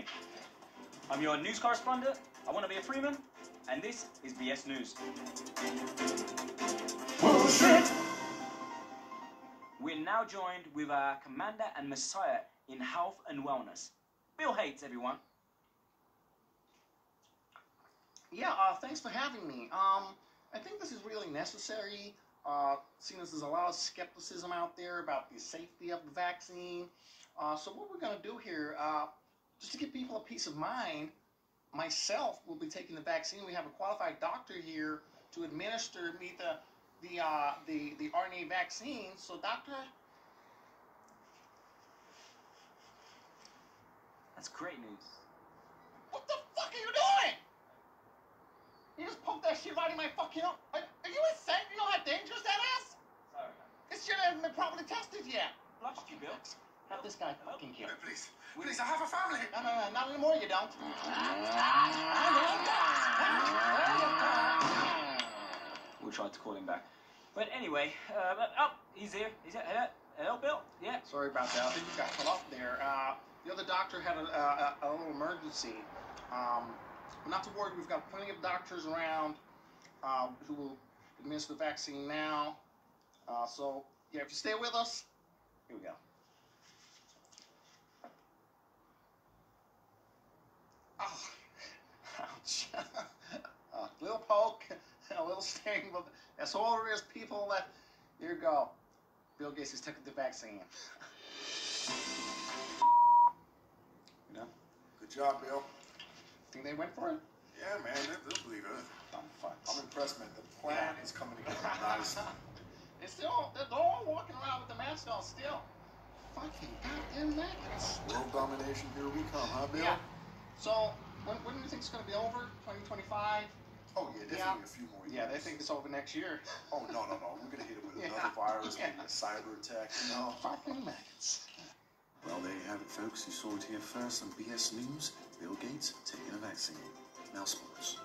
evening. I'm your news correspondent. I want to be a Freeman, and this is BS News. Bullshit! We're now joined with our commander and messiah in health and wellness, Bill Hates, everyone. Yeah, uh, thanks for having me. Um, I think this is really necessary, uh, seeing as there's a lot of skepticism out there about the safety of the vaccine. Uh, so what we're going to do here, uh, just to give people a peace of mind, myself will be taking the vaccine. We have a qualified doctor here to administer me the the uh, the the RNA vaccine. So, doctor, That's great news. what the fuck are you doing? You just poked that shit right in my fucking. Are, are you insane? You know how dangerous that is? Sorry. This shit hasn't been properly tested yet. Bludged you, Bill. Have this guy fucking No, please, please, I have a family. No, no, no, not anymore. You don't. We'll try to call him back. But anyway, uh, but- oh, he's here. He's here. Hello, hello, Bill. Yeah. Sorry about that. I think you got cut off there. Uh, the other doctor had a, a, a little emergency. Um, not to worry, we've got plenty of doctors around uh, who will administer the vaccine now. Uh, so, yeah, if you stay with us, here we go. Oh, ouch. a little poke, a little sting, but that's all there is, people. Left. here you go. Bill Gates has taken the vaccine. You know, Good job, Bill. think they went for it? Yeah, man, they, they'll believe it. Dumb I'm impressed, man. The plan is coming together. Nice. They're still, they're all walking around with the mask on still. Fucking goddamn maggots. World domination, here we come, huh, Bill? Yeah. So, when, when do you think it's going to be over? 2025? Oh, yeah, definitely Yeah. a few more years. Yeah, they think it's over next year. Oh, no, no, no. We're going to hit it with Yeah. another virus, Yeah. maybe a cyber attack, you know. Fucking maggots. Well, there you have it, folks. You saw it here first on BS News. Bill Gates taking a vaccine. Now, sports.